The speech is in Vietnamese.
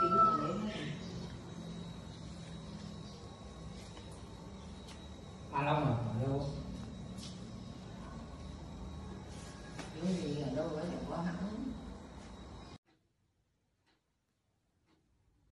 tính ở đấy hết à